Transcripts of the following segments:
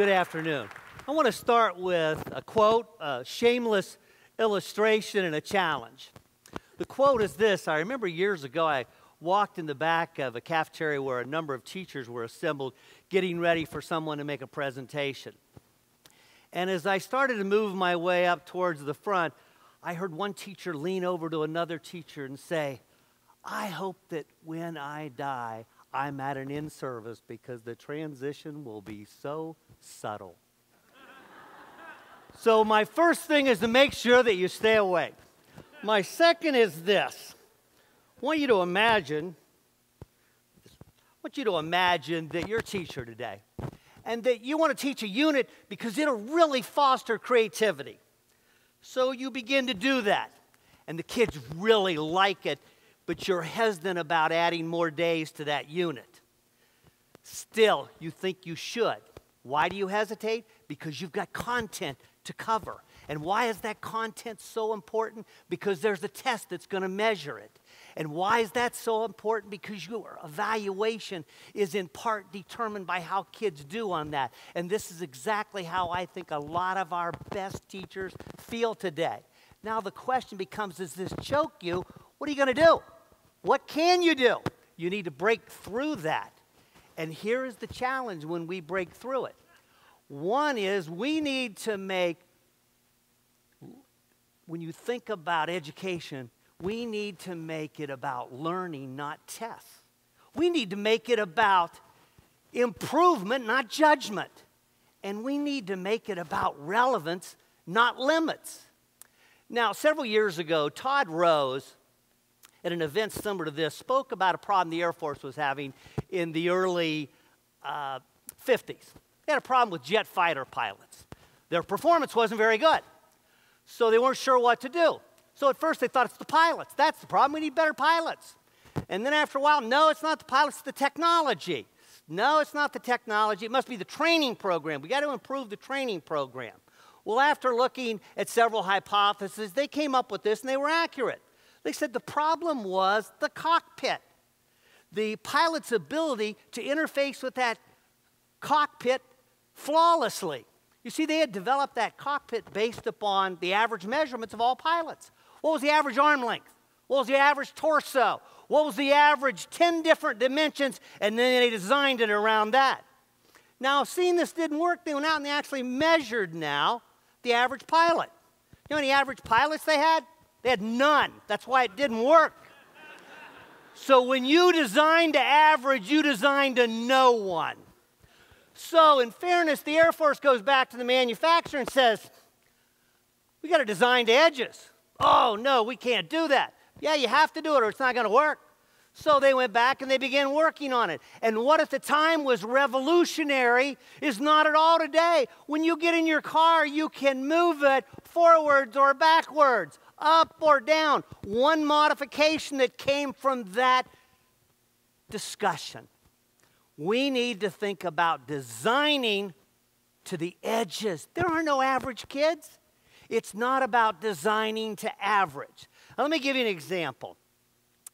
Good afternoon. I want to start with a quote, a shameless illustration, and a challenge. The quote is this I remember years ago, I walked in the back of a cafeteria where a number of teachers were assembled getting ready for someone to make a presentation. And as I started to move my way up towards the front, I heard one teacher lean over to another teacher and say, I hope that when I die, I'm at an in service because the transition will be so subtle. so, my first thing is to make sure that you stay awake. My second is this I want you to imagine, I want you to imagine that you're a teacher today and that you want to teach a unit because it'll really foster creativity. So you begin to do that, and the kids really like it, but you're hesitant about adding more days to that unit. Still, you think you should. Why do you hesitate? Because you've got content to cover. And why is that content so important? Because there's a test that's going to measure it. And why is that so important? Because your evaluation is in part determined by how kids do on that. And this is exactly how I think a lot of our best teachers feel today. Now the question becomes Does this choke you? What are you going to do? What can you do? You need to break through that. And here is the challenge when we break through it. One is we need to make when you think about education, we need to make it about learning, not tests. We need to make it about improvement, not judgment. And we need to make it about relevance, not limits. Now, several years ago, Todd Rose, at an event similar to this, spoke about a problem the Air Force was having in the early uh, 50s. They had a problem with jet fighter pilots. Their performance wasn't very good. So they weren't sure what to do. So at first they thought it's the pilots. That's the problem. We need better pilots. And then after a while, no, it's not the pilots, it's the technology. No, it's not the technology. It must be the training program. We got to improve the training program. Well, after looking at several hypotheses, they came up with this and they were accurate. They said the problem was the cockpit. The pilot's ability to interface with that cockpit flawlessly. You see, they had developed that cockpit based upon the average measurements of all pilots. What was the average arm length? What was the average torso? What was the average 10 different dimensions? And then they designed it around that. Now, seeing this didn't work, they went out and they actually measured now the average pilot. You know many average pilots they had? They had none. That's why it didn't work. So when you design to average, you design to no one. So, in fairness, the Air Force goes back to the manufacturer and says, We got to design to edges. Oh, no, we can't do that. Yeah, you have to do it or it's not going to work. So they went back and they began working on it. And what at the time was revolutionary is not at all today. When you get in your car, you can move it forwards or backwards, up or down. One modification that came from that discussion we need to think about designing to the edges. There are no average kids. It's not about designing to average. Now, let me give you an example.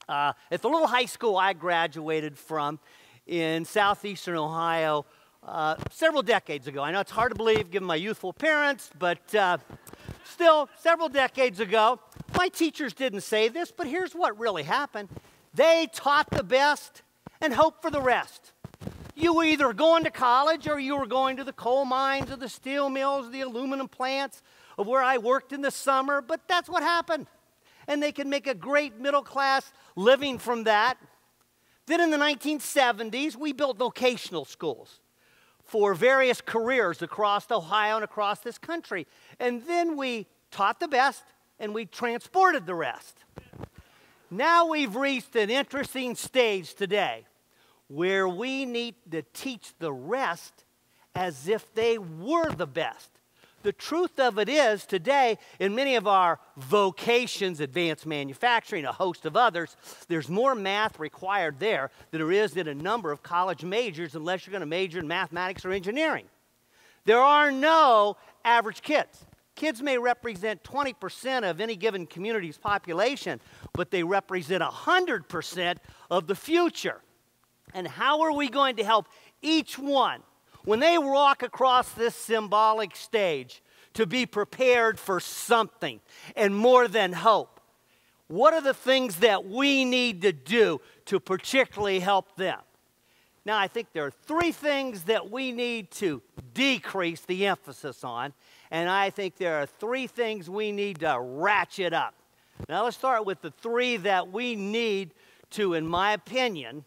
Uh, at the little high school I graduated from in southeastern Ohio uh, several decades ago. I know it's hard to believe given my youthful appearance, but uh, still, several decades ago, my teachers didn't say this, but here's what really happened they taught the best and hoped for the rest. You were either going to college or you were going to the coal mines or the steel mills, or the aluminum plants of where I worked in the summer, but that's what happened. And they could make a great middle class living from that. Then in the 1970s, we built vocational schools for various careers across Ohio and across this country. And then we taught the best and we transported the rest. Now we've reached an interesting stage today where we need to teach the rest as if they were the best. The truth of it is, today, in many of our vocations, advanced manufacturing, a host of others, there's more math required there than there is in a number of college majors, unless you're going to major in mathematics or engineering. There are no average kids. Kids may represent 20% of any given community's population, but they represent 100% of the future. And how are we going to help each one when they walk across this symbolic stage to be prepared for something and more than hope, what are the things that we need to do to particularly help them? Now, I think there are three things that we need to decrease the emphasis on, and I think there are three things we need to ratchet up. Now, let's start with the three that we need to, in my opinion,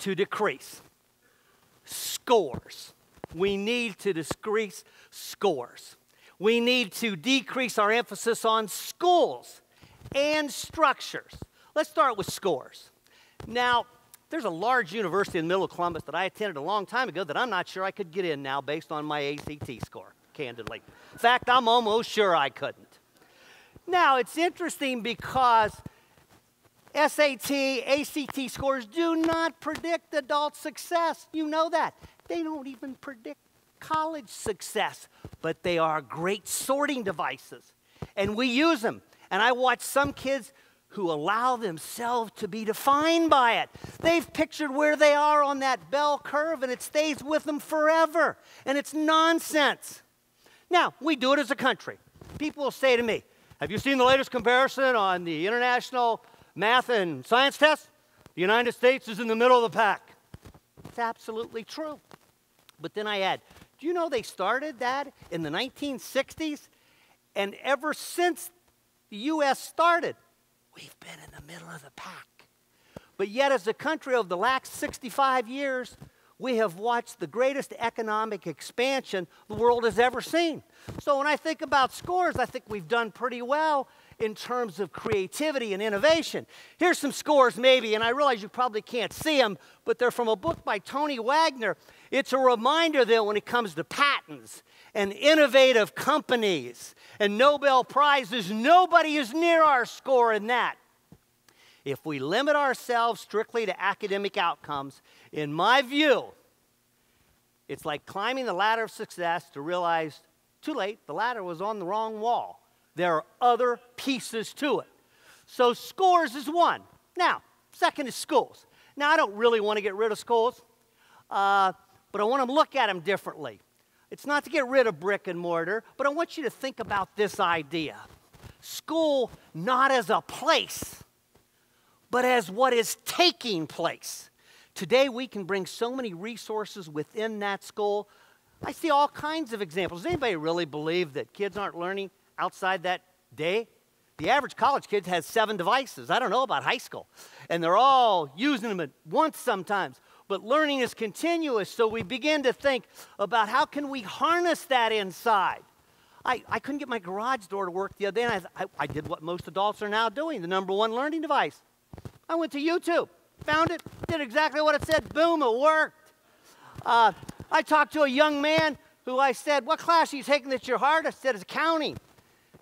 to decrease scores. We need to decrease scores. We need to decrease our emphasis on schools and structures. Let's start with scores. Now, there's a large university in middle of Columbus that I attended a long time ago that I'm not sure I could get in now based on my ACT score, candidly. In fact, I'm almost sure I couldn't. Now, it's interesting because SAT, ACT scores do not predict adult success. You know that. They don't even predict college success, but they are great sorting devices. And we use them. And I watch some kids who allow themselves to be defined by it. They've pictured where they are on that bell curve and it stays with them forever. And it's nonsense. Now, we do it as a country. People will say to me, Have you seen the latest comparison on the international math and science test? The United States is in the middle of the pack. It's absolutely true. But then I add, do you know they started that in the 1960s? And ever since the U.S. started, we've been in the middle of the pack. But yet, as a country of the last 65 years, we have watched the greatest economic expansion the world has ever seen. So when I think about scores, I think we've done pretty well in terms of creativity and innovation. Here's some scores, maybe, and I realize you probably can't see them, but they're from a book by Tony Wagner. It's a reminder that when it comes to patents and innovative companies and Nobel Prizes, nobody is near our score in that. If we limit ourselves strictly to academic outcomes, in my view, it's like climbing the ladder of success to realize too late, the ladder was on the wrong wall. There are other pieces to it. So, scores is one. Now, second is schools. Now, I don't really want to get rid of schools, uh, but I want to look at them differently. It's not to get rid of brick and mortar, but I want you to think about this idea school not as a place, but as what is taking place. Today, we can bring so many resources within that school. I see all kinds of examples. Does anybody really believe that kids aren't learning outside that day? The average college kid has seven devices. I don't know about high school. And they're all using them at once sometimes. But learning is continuous, so we begin to think about how can we harness that inside. I, I couldn't get my garage door to work the other day, and I, I, I did what most adults are now doing the number one learning device. I went to YouTube, found it, did exactly what it said, boom, it worked. Uh, I talked to a young man who I said, What class are you taking that's your hardest? I said, It's accounting.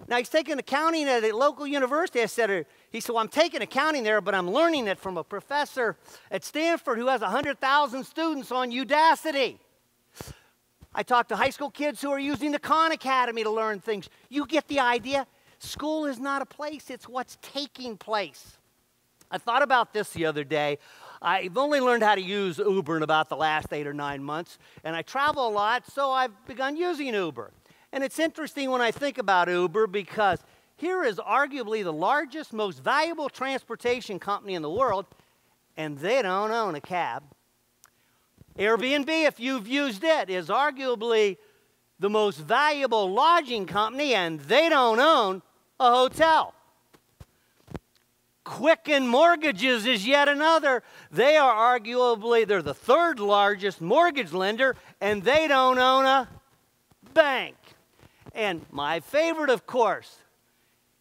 Now he's taking accounting at a local university. I said, he said, Well, I'm taking accounting there, but I'm learning it from a professor at Stanford who has 100,000 students on Udacity. I talked to high school kids who are using the Khan Academy to learn things. You get the idea. School is not a place, it's what's taking place. I thought about this the other day. I've only learned how to use Uber in about the last eight or nine months, and I travel a lot, so I've begun using Uber. And it's interesting when I think about Uber because here is arguably the largest, most valuable transportation company in the world, and they don't own a cab. Airbnb, if you've used it, is arguably the most valuable lodging company, and they don't own a hotel. Quicken Mortgages is yet another. They are arguably, they're the third largest mortgage lender, and they don't own a bank. And my favorite, of course,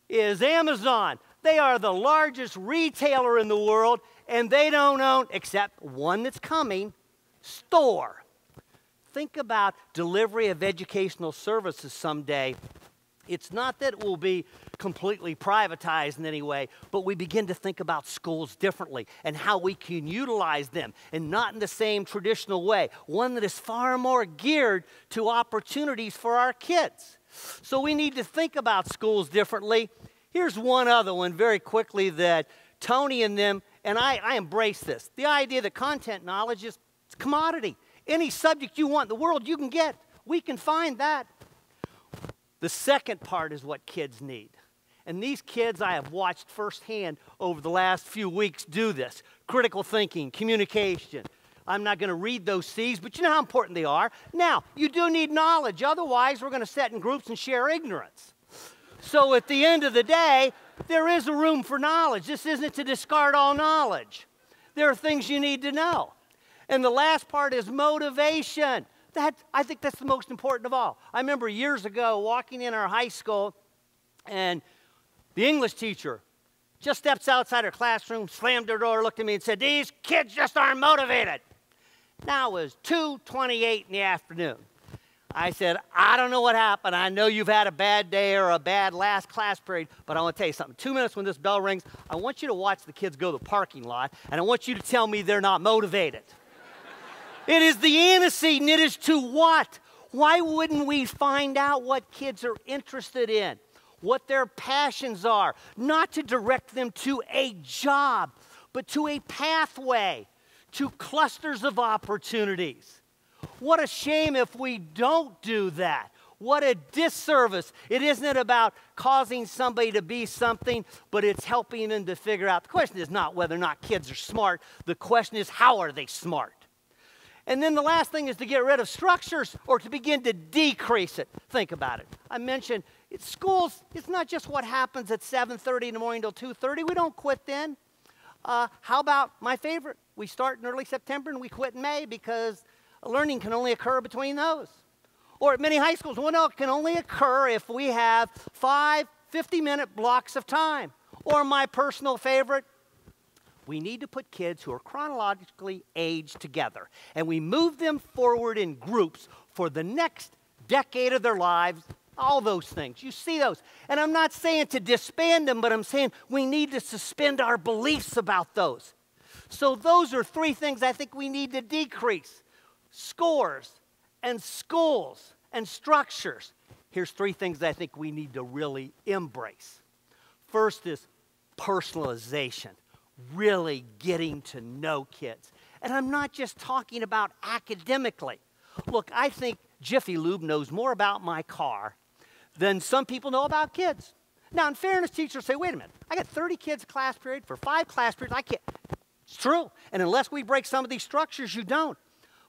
is Amazon. They are the largest retailer in the world, and they don't own, except one that's coming, store. Think about delivery of educational services someday. It's not that it will be completely privatized in any way, but we begin to think about schools differently and how we can utilize them and not in the same traditional way, one that is far more geared to opportunities for our kids. So we need to think about schools differently. Here's one other one very quickly that Tony and them, and I, I embrace this the idea that content knowledge is commodity. Any subject you want in the world, you can get. We can find that. The second part is what kids need. And these kids I have watched firsthand over the last few weeks do this critical thinking, communication. I'm not going to read those C's, but you know how important they are. Now, you do need knowledge. Otherwise, we're going to sit in groups and share ignorance. So at the end of the day, there is a room for knowledge. This isn't to discard all knowledge. There are things you need to know. And the last part is motivation. That, I think that's the most important of all. I remember years ago walking in our high school, and the English teacher just steps outside her classroom, slammed her door, looked at me, and said, These kids just aren't motivated. Now it was 2.28 in the afternoon. I said, I don't know what happened. I know you've had a bad day or a bad last class period, but I want to tell you something. Two minutes when this bell rings, I want you to watch the kids go to the parking lot, and I want you to tell me they're not motivated. it is the antecedent. It is to what? Why wouldn't we find out what kids are interested in, what their passions are? Not to direct them to a job, but to a pathway, to clusters of opportunities. What a shame if we don't do that. What a disservice. It isn't about causing somebody to be something, but it's helping them to figure out. The question is not whether or not kids are smart, the question is how are they smart? And then the last thing is to get rid of structures or to begin to decrease it. Think about it. I mentioned it's schools, it's not just what happens at 7:30 in the morning till 2:30. We don't quit then. Uh, how about my favorite? We start in early September and we quit in May because learning can only occur between those. Or at many high schools, well, no, can only occur if we have five 50 minute blocks of time. Or my personal favorite, we need to put kids who are chronologically aged together and we move them forward in groups for the next decade of their lives. All those things. You see those. And I'm not saying to disband them, but I'm saying we need to suspend our beliefs about those. So, those are three things I think we need to decrease scores and schools and structures. Here's three things I think we need to really embrace. First is personalization, really getting to know kids. And I'm not just talking about academically. Look, I think Jiffy Lube knows more about my car than some people know about kids. Now, in fairness, teachers say, wait a minute, I got 30 kids class period for five class periods. I can't. It's true. And unless we break some of these structures, you don't.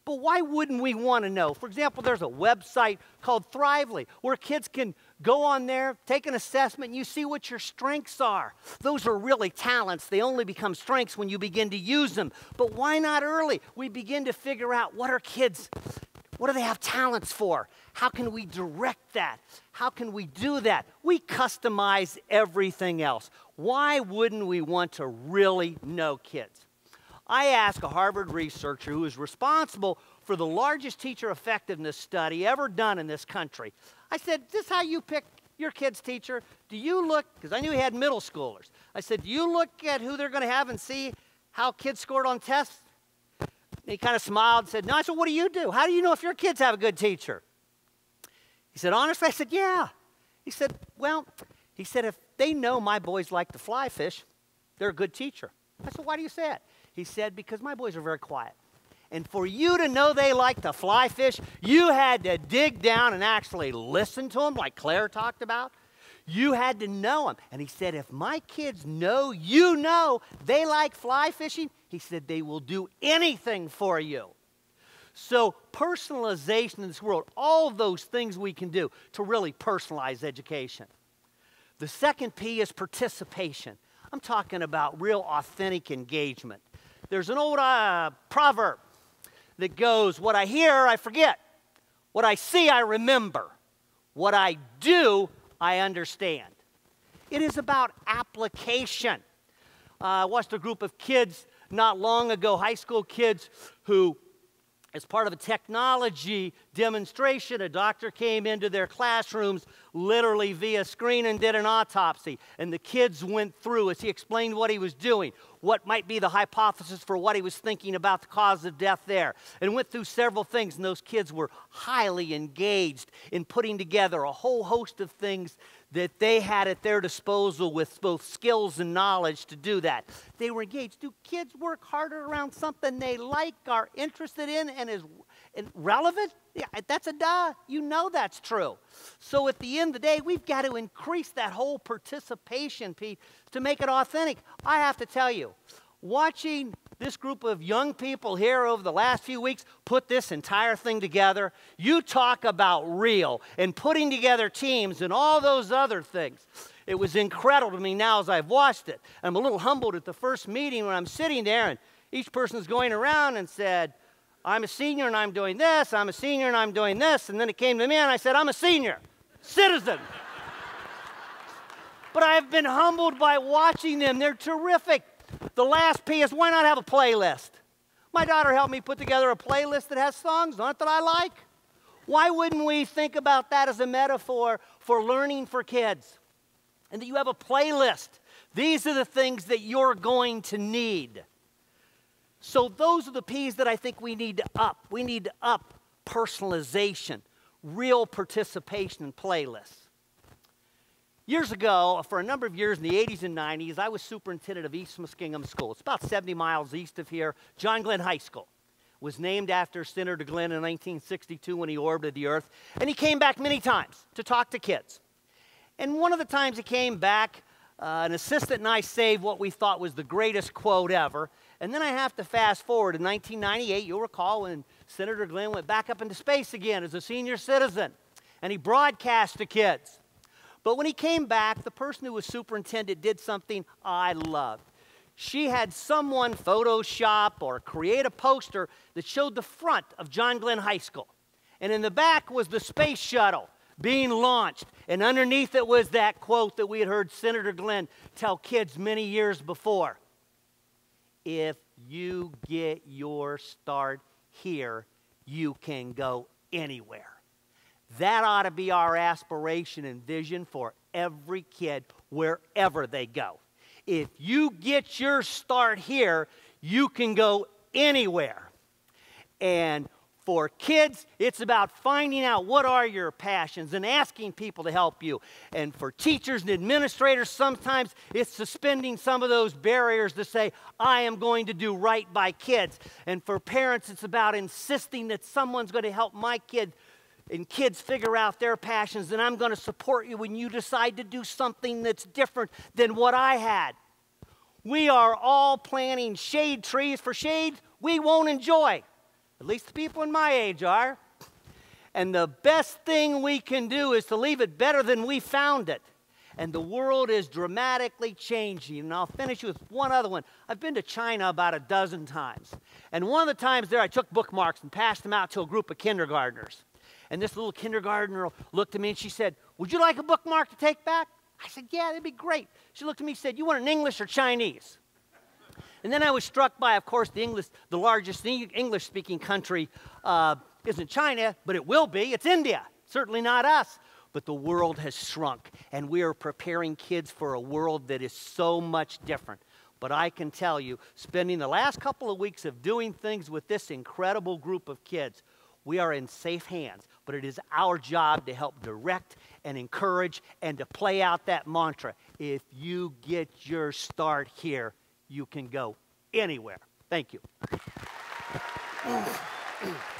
But why wouldn't we want to know? For example, there's a website called Thrively where kids can go on there, take an assessment, and you see what your strengths are. Those are really talents. They only become strengths when you begin to use them. But why not early? We begin to figure out what are kids, what do they have talents for? How can we direct that? How can we do that? We customize everything else. Why wouldn't we want to really know kids? I asked a Harvard researcher who is responsible for the largest teacher effectiveness study ever done in this country. I said, This is how you pick your kid's teacher? Do you look, because I knew he had middle schoolers. I said, Do you look at who they're going to have and see how kids scored on tests? And he kind of smiled and said, No. I said, What do you do? How do you know if your kids have a good teacher? He said, Honestly? I said, Yeah. He said, Well, he said, if they know my boys like to fly fish, they're a good teacher. I said, Why do you say that? He said, Because my boys are very quiet. And for you to know they like to fly fish, you had to dig down and actually listen to them, like Claire talked about. You had to know them. And he said, If my kids know you know they like fly fishing, he said, they will do anything for you. So, personalization in this world, all those things we can do to really personalize education. The second P is participation. I'm talking about real authentic engagement. There's an old uh, proverb that goes, What I hear, I forget. What I see, I remember. What I do, I understand. It is about application. Uh, I watched a group of kids not long ago, high school kids, who as part of a technology demonstration, a doctor came into their classrooms literally via screen and did an autopsy. And the kids went through as he explained what he was doing, what might be the hypothesis for what he was thinking about the cause of death there, and went through several things. And those kids were highly engaged in putting together a whole host of things that they had at their disposal with both skills and knowledge to do that. They were engaged. Do kids work harder around something they like, are interested in, and is relevant? Yeah, that's a duh. You know that's true. So at the end of the day, we've got to increase that whole participation Pete, to make it authentic. I have to tell you, watching this group of young people here over the last few weeks put this entire thing together, you talk about real and putting together teams and all those other things. It was incredible to me now as I've watched it. I'm a little humbled at the first meeting when I'm sitting there and each person's going around and said, I'm a senior and I'm doing this, I'm a senior and I'm doing this. And then it came to me and I said, I'm a senior, citizen. but I've been humbled by watching them. They're terrific. The last P is why not have a playlist? My daughter helped me put together a playlist that has songs not that I like. Why wouldn't we think about that as a metaphor for learning for kids? And that you have a playlist. These are the things that you're going to need. So, those are the P's that I think we need to up. We need to up personalization, real participation in playlists. Years ago, for a number of years in the 80s and 90s, I was superintendent of East Muskingum School. It's about 70 miles east of here. John Glenn High School was named after Senator Glenn in 1962 when he orbited the earth. And he came back many times to talk to kids. And one of the times he came back, uh, an assistant and I saved what we thought was the greatest quote ever. And then I have to fast forward to 1998. You'll recall when Senator Glenn went back up into space again as a senior citizen, and he broadcast to kids. But when he came back, the person who was superintendent did something I loved. She had someone Photoshop or create a poster that showed the front of John Glenn High School. And in the back was the space shuttle being launched. And underneath it was that quote that we had heard Senator Glenn tell kids many years before if you get your start here, you can go anywhere. That ought to be our aspiration and vision for every kid wherever they go. If you get your start here, you can go anywhere. And for kids, it's about finding out what are your passions and asking people to help you. And for teachers and administrators, sometimes it's suspending some of those barriers to say, I am going to do right by kids. And for parents, it's about insisting that someone's going to help my kid and kids figure out their passions, and I'm going to support you when you decide to do something that's different than what I had. We are all planting shade trees for shade we won't enjoy. At least the people in my age are. And the best thing we can do is to leave it better than we found it. And the world is dramatically changing. And I'll finish with one other one. I've been to China about a dozen times. And one of the times there, I took bookmarks and passed them out to a group of kindergartners. And this little kindergartner looked at me and she said, Would you like a bookmark to take back? I said, Yeah, that'd be great. She looked at me and said, You want in English or Chinese? And then I was struck by, of course, the English, the largest English speaking country uh, isn't China, but it will be. It's India. Certainly not us. But the world has shrunk, and we are preparing kids for a world that is so much different. But I can tell you, spending the last couple of weeks of doing things with this incredible group of kids, we are in safe hands. But it is our job to help direct and encourage and to play out that mantra. If you get your start here, you can go anywhere. Thank you.